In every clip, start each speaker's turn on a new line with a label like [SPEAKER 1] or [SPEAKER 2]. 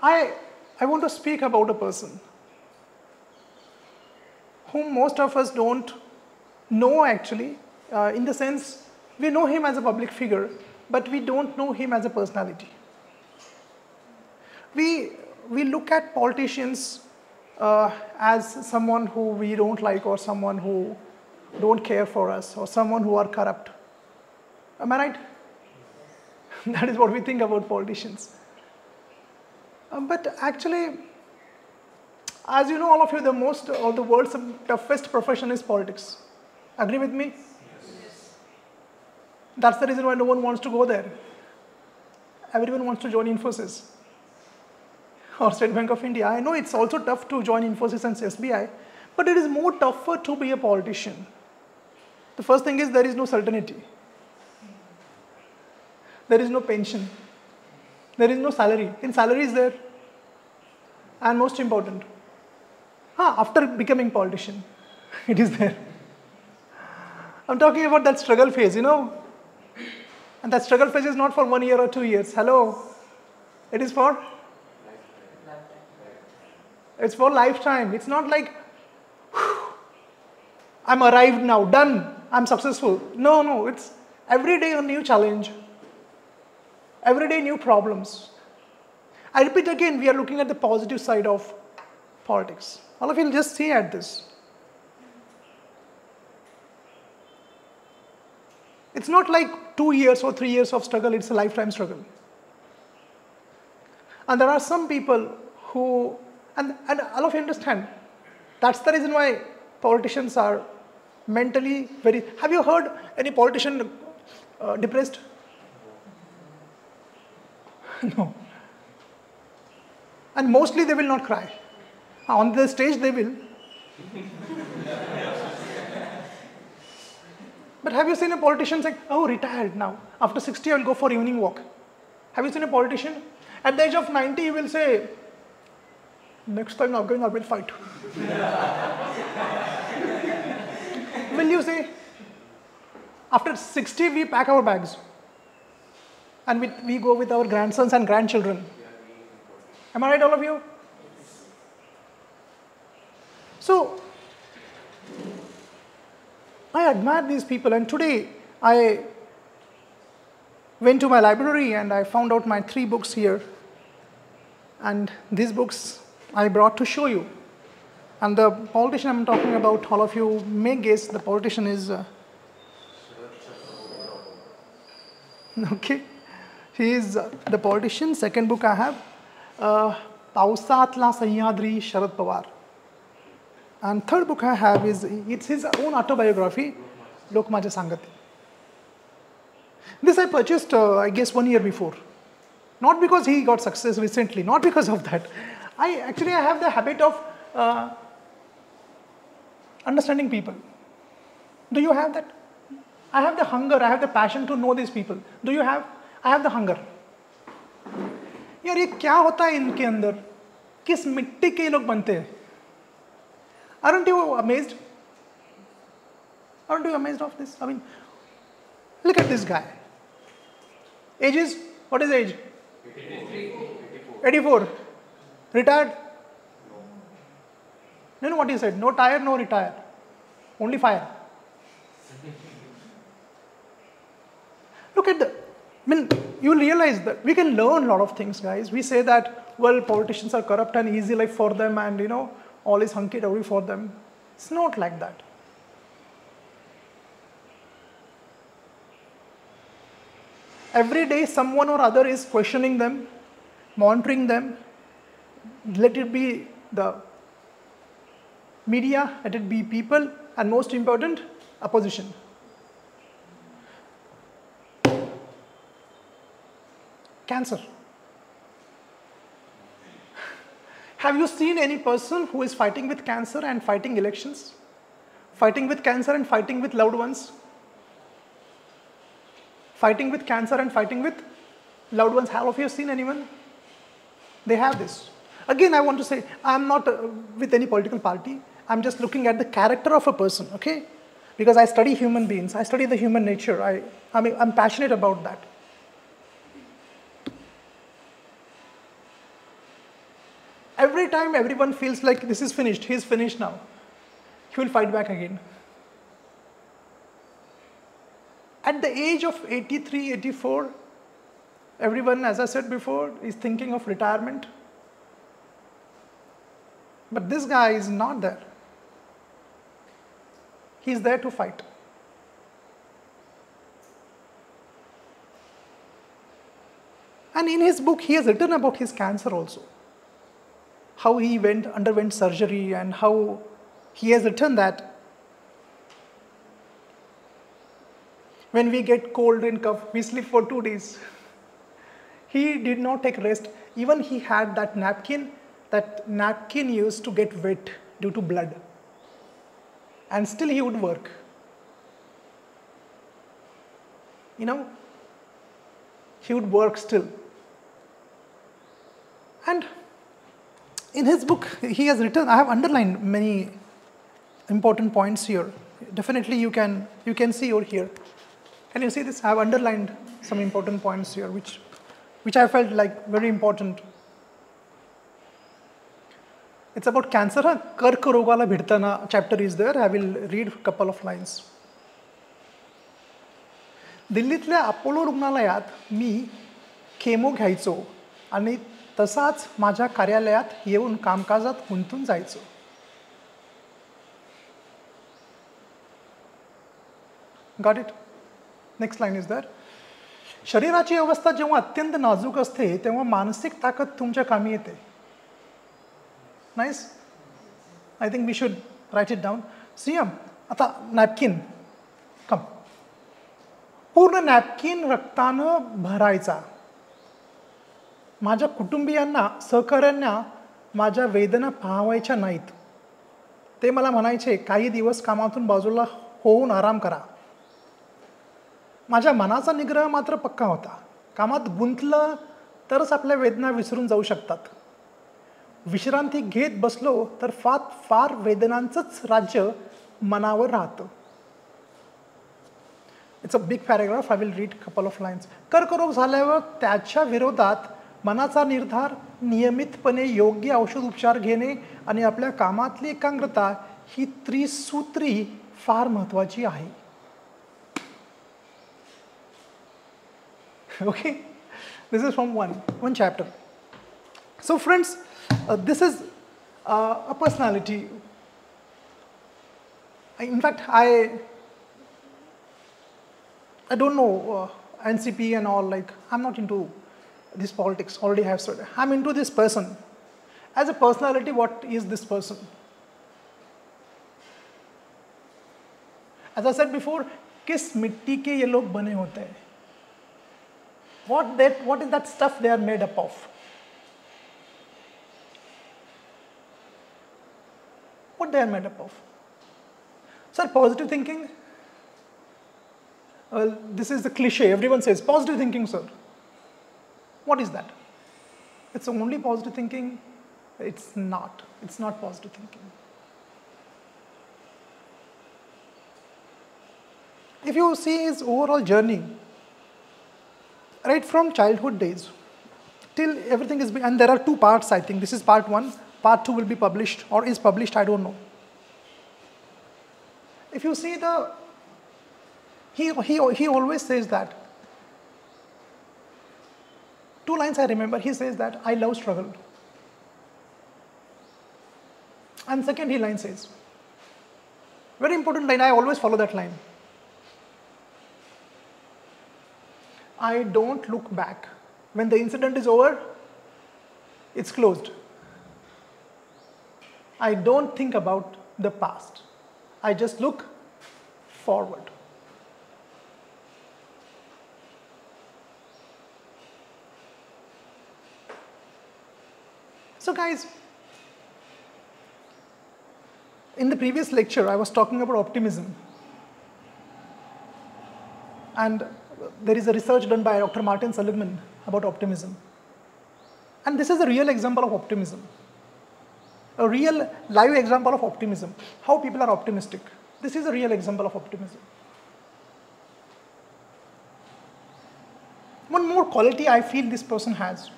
[SPEAKER 1] I, I want to speak about a person whom most of us don't know actually, uh, in the sense we know him as a public figure, but we don't know him as a personality. We, we look at politicians uh, as someone who we don't like or someone who don't care for us or someone who are corrupt. Am I right? that is what we think about politicians. Um, but actually, as you know, all of you, the most or the world's toughest profession is politics. Agree with me? Yes. That's the reason why no one wants to go there. Everyone wants to join Infosys or State Bank of India. I know it's also tough to join Infosys and SBI, but it is more tougher to be a politician. The first thing is there is no certainty. There is no pension. There is no salary. In salary is there. And most important, ah, after becoming politician, it is there. I'm talking about that struggle phase, you know. And that struggle phase is not for one year or two years. Hello. It is for? It's for lifetime. It's not like, I'm arrived now, done, I'm successful. No, no, it's every day a new challenge. Every day new problems. I repeat again, we are looking at the positive side of politics. All of you will just see at this. It's not like two years or three years of struggle, it's a lifetime struggle. And there are some people who, and, and all of you understand, that's the reason why politicians are mentally very. Have you heard any politician uh, depressed? no. And mostly they will not cry. Ah, on the stage they will. but have you seen a politician saying, oh, retired now. After 60, I will go for evening walk. Have you seen a politician? At the age of 90, he will say, next time again I will fight. will you say, after 60, we pack our bags and we, we go with our grandsons and grandchildren. Am I right, all of you? So, I admire these people, and today I went to my library and I found out my three books here. And these books I brought to show you. And the politician I'm talking about, all of you may guess the politician is. Uh, okay. He is uh, the politician. Second book I have, uh, Pausatla Sahyadri Sharad Pawar. And third book I have is it's his own autobiography, Lok Maze Sangati. This I purchased, uh, I guess, one year before. Not because he got success recently, not because of that. I actually I have the habit of uh, understanding people. Do you have that? I have the hunger, I have the passion to know these people. Do you have? I have the hunger. यार ये क्या होता है इनके अंदर किस मिट्टी के ये लोग बनते हैं Aren't you amazed? Aren't you amazed of this? I mean, look at this guy. Age is, what is age? 84. 84. Retired? You know what he said? No tire, no retire. Only fire. Look at the, I mean, you realize that we can learn a lot of things, guys. We say that, well, politicians are corrupt and easy life for them and, you know, all is hunky dory for them. It's not like that. Every day, someone or other is questioning them, monitoring them. Let it be the media, let it be people, and most important, opposition. Cancer. Have you seen any person who is fighting with cancer and fighting elections? Fighting with cancer and fighting with loved ones? Fighting with cancer and fighting with loved ones. Have of you seen anyone? They have this. Again, I want to say, I'm not uh, with any political party. I'm just looking at the character of a person, okay? Because I study human beings, I study the human nature. I, I mean, I'm passionate about that. Every time everyone feels like this is finished, he's finished now, he will fight back again. At the age of 83, 84, everyone, as I said before, is thinking of retirement. But this guy is not there. He's there to fight. And in his book, he has written about his cancer also. How he went, underwent surgery, and how he has written that when we get cold and cough, we sleep for two days. He did not take rest. Even he had that napkin, that napkin used to get wet due to blood. And still he would work. You know, he would work still. And in his book, he has written, I have underlined many important points here. Definitely you can, you can see over here. Can you see this? I have underlined some important points here, which, which I felt like very important. It's about cancer. हा कर्करोगाला भिडताना chapter is there. I will read a couple of lines. दिल्लीतल्या Apollo रुग्णालयात मी chemo घ्यायचो आणि तसाच माझ्या कार्यालयात येऊन कामकाजात गुंतून जायचो. Got it next line is दर शरीराची अवस्था जेव्हा अत्यंत नाजूक असते तेव्हा मानसिक ताकद तुमच्या कामी येते. Nice I think we should write it down CM आता नॅपकिन कम पूर्ण नॅपकिन रक्तानं भरायचा. माझ्या कुटुंबियांना सहकाऱ्यांना माझ्या वेदना पाहावायच्या नाहीत. ते मला म्हणायचे काही दिवस कामातून बाजूला होऊन आराम करा. माझ्या मनाचा निग्रह मात्र पक्का होता. कामात गुंतलं तरच आपल्या वेदना विसरून जाऊ शकतात. विश्रांती घेत बसलो तर फार फार वेदनांचंच राज्य मनावर राहतं. It's a big paragraph I will read couple of lines कर्करोग झाल्यावर त्याच्या विरोधात मनाचा निर्धार, नियमितपणे योग्य औषध उपचार घेने आणि आपल्या कामातली एकाग्रता ही त्रिसूत्री फार महत्वा है okay this is from one one chapter so friends this is a personality in fact I I don't know N C P and all like I am not into this politics already have said i'm into this person as a personality what is this person as i said before किस मिट्टी के ये लोग बने होते हैं what that what is that stuff they are made up of what they are made up of sir positive thinking well this is the cliche everyone says positive thinking sir what is that it's only positive thinking it's not it's not positive thinking if you see his overall journey right from childhood days till everything is, and there are two parts, I think. This is part one. Part two will be published or is published, I don't know. If you see the, he, he, he always says that. Two lines I remember. He says that I love struggle. And second, he line says, very important line, I always follow that line. I don't look back. When the incident is over, it's closed. I don't think about the past. I just look forward. So, guys, in the previous lecture, I was talking about optimism. And there is a research done by Dr. Martin Seligman about optimism. And this is a real example of optimism. A real live example of optimism. How people are optimistic. This is a real example of optimism. One more quality I feel this person has.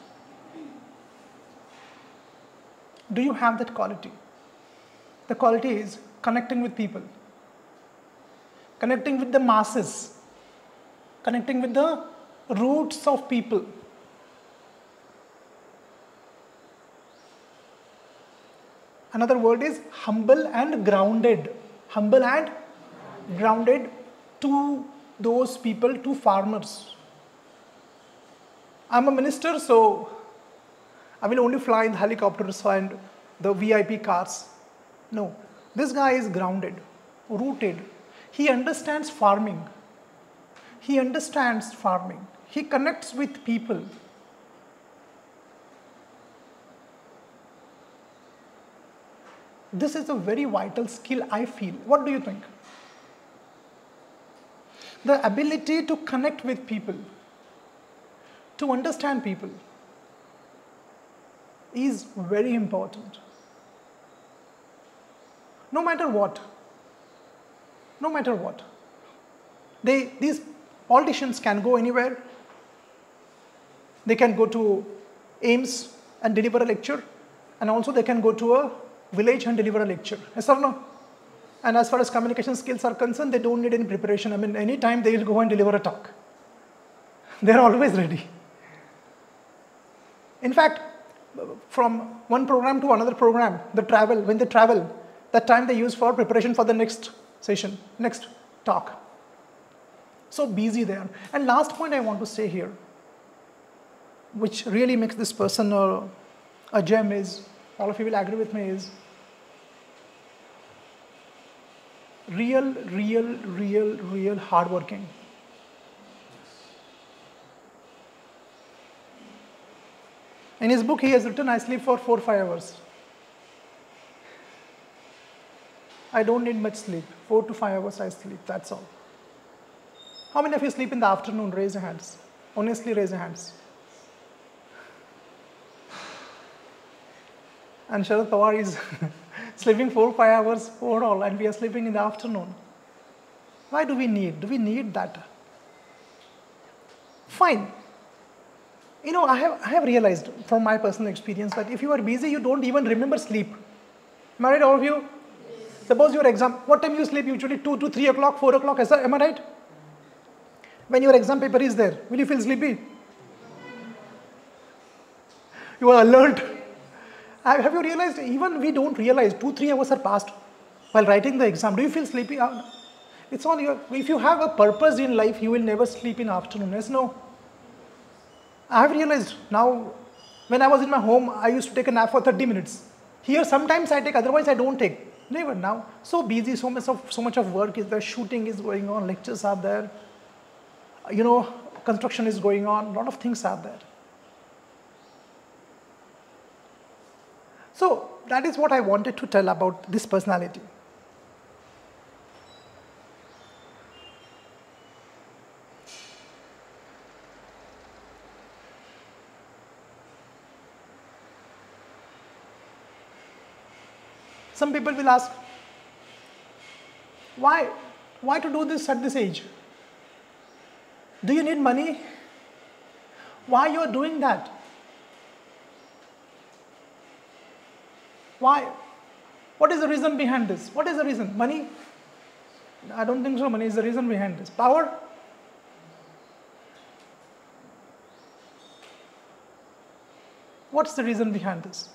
[SPEAKER 1] Do you have that quality? The quality is connecting with people, connecting with the masses, connecting with the roots of people. Another word is humble and grounded. Humble and grounded to those people, to farmers. I'm a minister, so I will only fly in helicopters and the VIP cars. No, this guy is grounded, rooted. He understands farming. He understands farming. He connects with people. This is a very vital skill, I feel. What do you think? The ability to connect with people, to understand people, is very important. No matter what, no matter what, they, these politicians can go anywhere. They can go to AIIMS and deliver a lecture, and also they can go to a village and deliver a lecture. Yes or no? And as far as communication skills are concerned, they don't need any preparation. I mean, any time they will go and deliver a talk. They're always ready. In fact, from one program to another program, the travel, when they travel, that time they use for preparation for the next session, next talk. So busy there. And last point I want to say here, which really makes this person a, a gem is, all of you will agree with me, is real, real, real, real hardworking. In his book, he has written, I sleep for four, five hours. I don't need much sleep. Four to five hours I sleep, that's all. How many of you sleep in the afternoon? Raise your hands. Honestly, raise your hands. And Sharad Pawar is sleeping four, five hours overall, and we are sleeping in the afternoon. Why do we need? Do we need that? Fine. You know, I have, I have realized from my personal experience that if you are busy, you don't even remember sleep. Am I right, all of you? Suppose your exam, what time you sleep? Usually 2 to 3 o'clock, 4 o'clock, am I right? When your exam paper is there, will you feel sleepy? You are alert. Have you realized, even we don't realize, 2, 3 hours are passed while writing the exam. Do you feel sleepy? Uh, it's all your, if you have a purpose in life, you will never sleep in afternoon. Yes, no? I have realized now, when I was in my home, I used to take a nap for 30 minutes. Here, sometimes I take, otherwise I don't take. Never now. So busy, so much of, so much of work is there, shooting is going on, lectures are there, you know, construction is going on, a lot of things are there. So that is what I wanted to tell about this personality. Some people will ask, why, why to do this at this age? Do you need money? Why you are doing that? Why? What is the reason behind this? What is the reason? Money? I don't think so. Money is the reason behind this. Power? What's the reason behind this?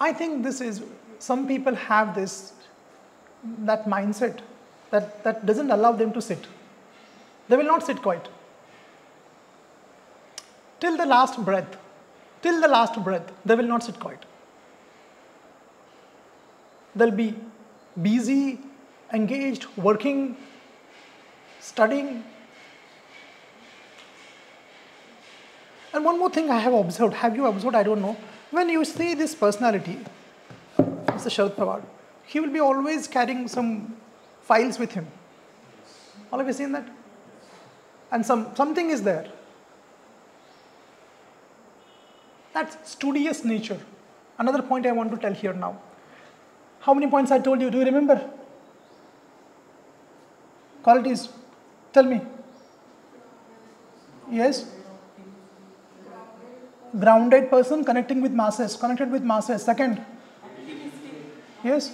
[SPEAKER 1] I think this is some people have this that mindset that, that doesn't allow them to sit. They will not sit quiet. Till the last breath, till the last breath, they will not sit quiet. They'll be busy, engaged, working, studying. And one more thing I have observed, have you observed? I don't know. When you see this personality, Mr. Sharad Pawar, he will be always carrying some files with him. All of you seen that? And some, something is there. That's studious nature. Another point I want to tell here now. How many points I told you? Do you remember? Qualities. Tell me. Yes? Grounded person connecting with masses. Connected with masses. Second, Yes?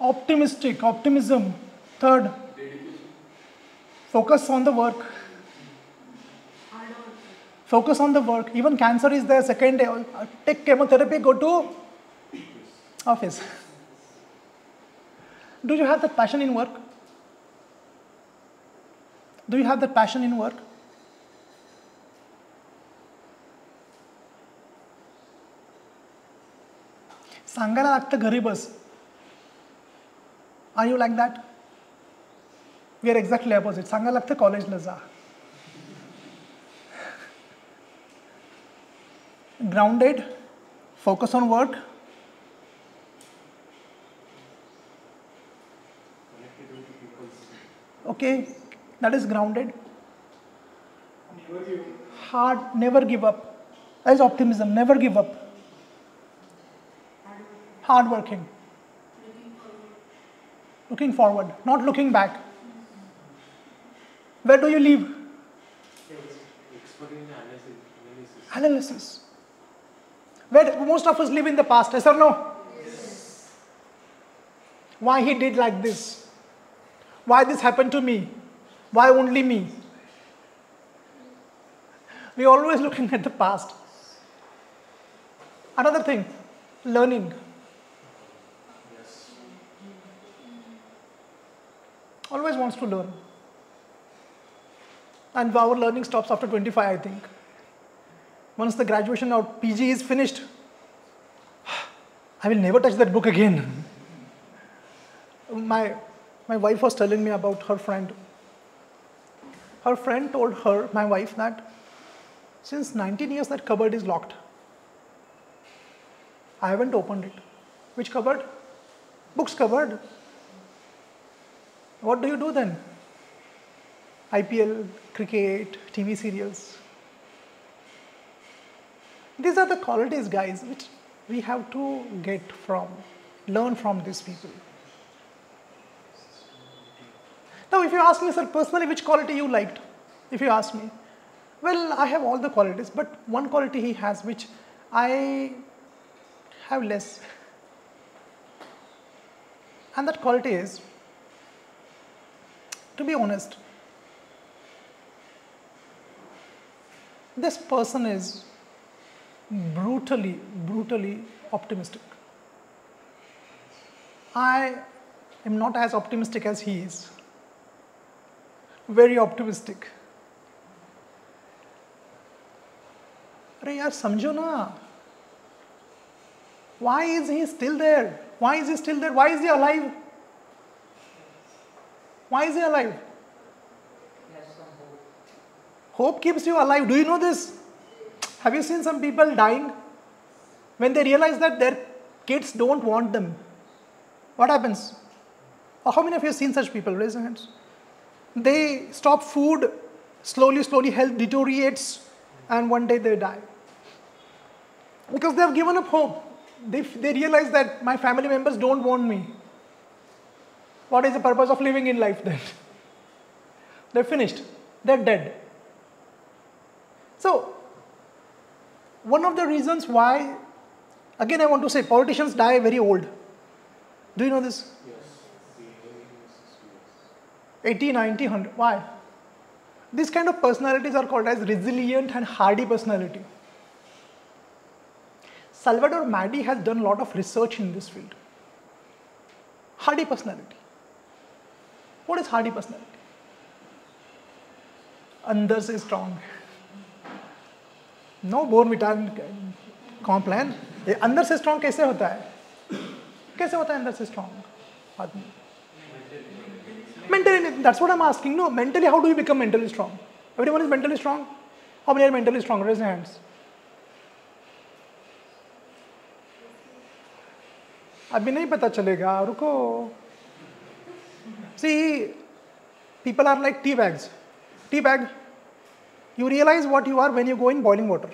[SPEAKER 1] Optimistic, optimism. Third, focus on the work. Focus on the work. Even cancer is there, second day. uh, Take chemotherapy, go to office. Do you have that passion in work? Do you have that passion in work? सांगायला लागतं घरी बस are you like that? We are exactly opposite. Sangha lagta college laza. Grounded, focus on work. Okay, that is grounded. Hard, never give up. That is optimism, never give up. Hard working looking forward not looking back. Where do you live analysis. Where most of us live in the past yes or no? Why he did like this? Why this happened to me? Why only me? We are always looking at the past. Another thing learning always wants to learn. And our learning stops after 25 i think. Once the graduation or pg is finished i will never touch that book again. My my wife was telling me about her friend. Her friend told her my wife that since 19 years that cupboard is locked i haven't opened it. Which cupboard? Books cupboard what do you do then? Ipl cricket tv serials. These are the qualities guys which we have to get from learn from these people. Now, if you ask me, sir, personally, which quality you liked, if you ask me, well, I have all the qualities, but one quality he has which I have less. And that quality is, to be honest, this person is brutally, brutally optimistic. I am not as optimistic as he is very optimistic. अरे यार समझो ना why is he still there why is he still there why is he alive why is he alive? Hope keeps you alive. Do you know this? Have you seen some people dying? When they realize that their kids don't want them what happens? How many of you have seen such people? Raise your hands. They stop food, slowly, slowly health deteriorates, and one day they die. Because they have given up hope. They, they realize that my family members don't want me. What is the purpose of living in life then? They're finished. They're dead. So, one of the reasons why, again, I want to say politicians die very old. Do you know this? 80, 90, 100. Why? These kind of personalities are called as resilient and hardy personality. Salvador Maddi has done a lot of research in this field. Hardy personality. What is hardy personality? अंदर से strong no बोर बोर्नविटान Complan ये अंदर से strong कैसे होता है कैसे होता है अंदर से स्ट्रांग आदमी mentally that's what i'm asking no mentally how do you become mentally strong everyone is mentally strong how many are mentally strong raise your hands अभी नहीं पता चलेगा रुको see people are like tea bags. Tea bag you realize what you are when you go in boiling water.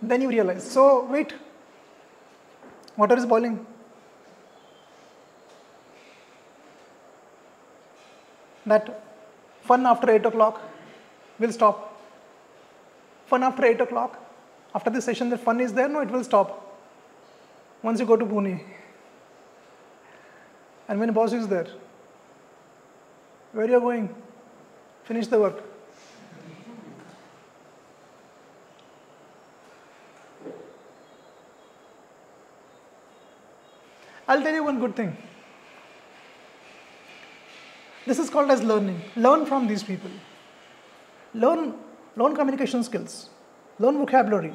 [SPEAKER 1] Then you realize. So wait. Water is boiling. That fun after 8 o'clock will stop. Fun after 8 o'clock, after the session, the fun is there, no, it will stop. once you go to Pune, and when boss is there, where you are going? Finish the work. I'll tell you one good thing. This is called as learning. Learn from these people. Learn, learn communication skills. Learn vocabulary.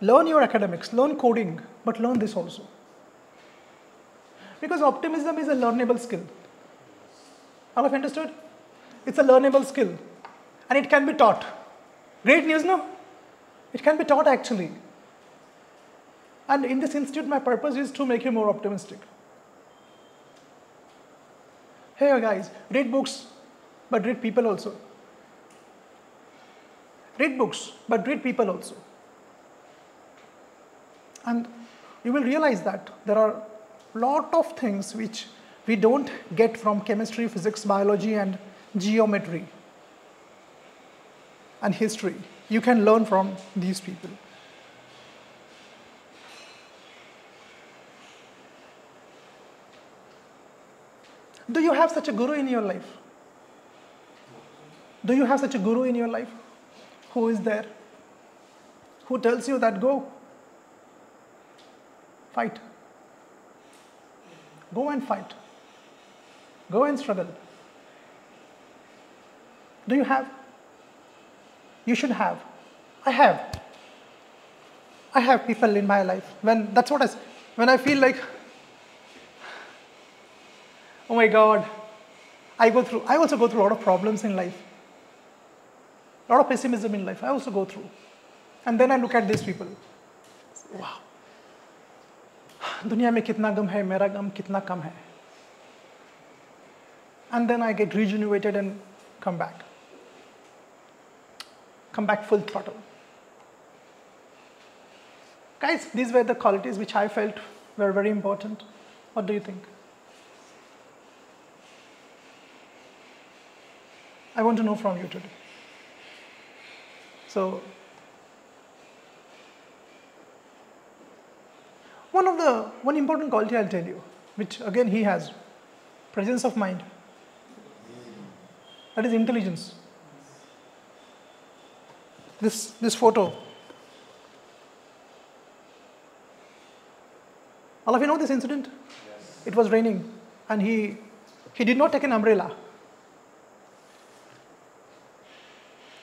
[SPEAKER 1] Learn your academics. Learn coding. But learn this also. Because optimism is a learnable skill. All of understood? It's a learnable skill. And it can be taught. Great news, no? It can be taught actually. And in this institute, my purpose is to make you more optimistic. Hey guys, read books, but read people also. Read books, but read people also. And you will realize that there are lot of things which we don't get from chemistry, physics, biology, and geometry and history. You can learn from these people. Do you have such a guru in your life? Do you have such a guru in your life? Who is there? Who tells you that go? Fight. Go and fight. Go and struggle. Do you have? You should have. I have. I have people in my life. When that's what I when I feel like oh my God, I go through, I also go through a lot of problems in life. A lot of pessimism in life. I also go through. And then I look at these people. Wow. दुनिया में कितना गम है मेरा गम कितना कम है and then I get rejuvenated and come back. Come back full throttle. Guys, these were the qualities which I felt were very important. What do you think? I want to know from you today. So, one of the one important quality I'll tell you, which again he has, presence of mind. That is intelligence. This this photo. All of you know this incident? Yes. It was raining and he he did not take an umbrella.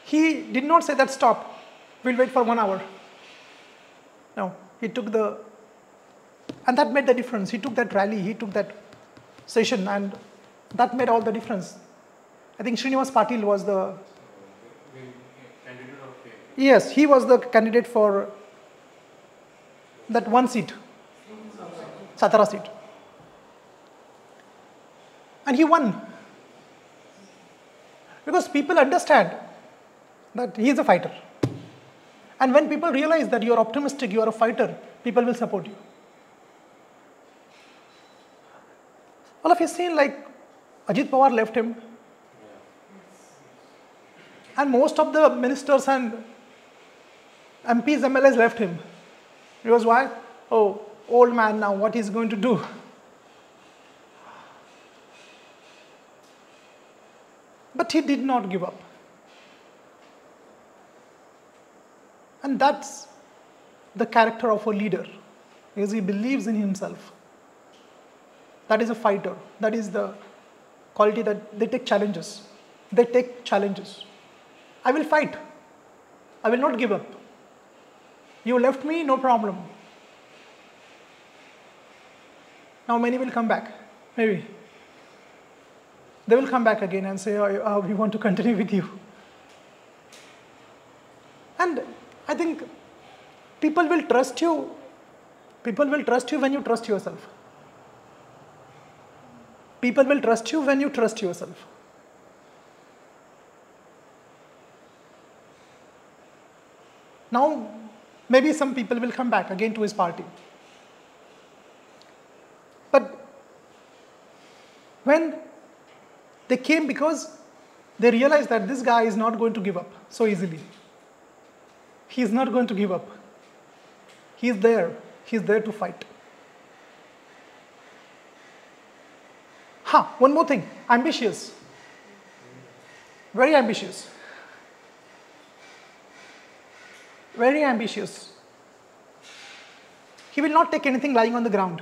[SPEAKER 1] He did not say that stop, we'll wait for one hour. No, he took the, and that made the difference. He took that rally, he took that session, and that made all the difference. I think Srinivas Patil was the. Yes, he was the candidate for that one seat, Satara seat. And he won. Because people understand that he is a fighter. And when people realize that you are optimistic, you are a fighter, people will support you. All of you seen like Ajit Pawar left him. And most of the ministers and MPs, MLAs left him. Because why? Oh, old man now, what he's going to do? But he did not give up. And that's the character of a leader, because he believes in himself. That is a fighter. That is the quality that they take challenges. They take challenges. I will fight. I will not give up. You left me, no problem. Now many will come back, maybe. They will come back again and say, oh, we want to continue with you. And I think people will trust you. People will trust you when you trust yourself. People will trust you when you trust yourself. Now, maybe some people will come back again to his party. But when they came because they realized that this guy is not going to give up so easily. He is not going to give up. He is there. He's there to fight. Huh, one more thing ambitious. Very ambitious. Very ambitious. He will not take anything lying on the ground.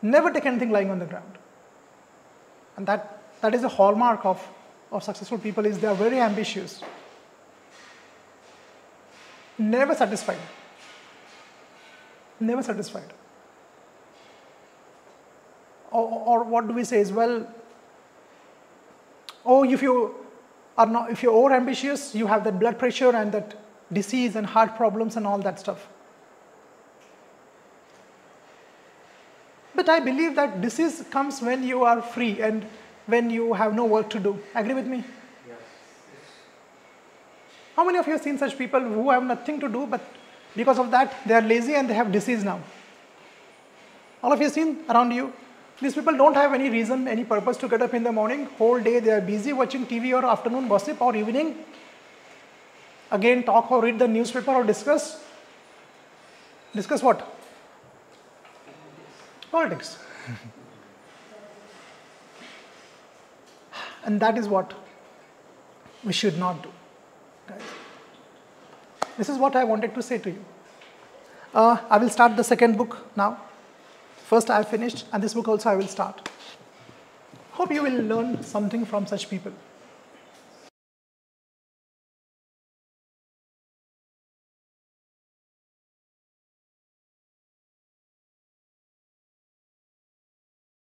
[SPEAKER 1] Never take anything lying on the ground. And that, that is a hallmark of, of successful people is they are very ambitious. Never satisfied. Never satisfied. Or, or what do we say is, well, oh, if you are not, if you're over ambitious, you have that blood pressure and that disease and heart problems and all that stuff. But I believe that disease comes when you are free and when you have no work to do. Agree with me? Yes. How many of you have seen such people who have nothing to do, but because of that, they are lazy and they have disease now? All of you seen around you? These people don't have any reason, any purpose to get up in the morning. Whole day they are busy watching TV or afternoon gossip or evening. Again, talk or read the newspaper or discuss. Discuss what? Politics. and that is what we should not do. This is what I wanted to say to you. Uh, I will start the second book now. First I have finished and this book also I will start. Hope you will learn something from such people.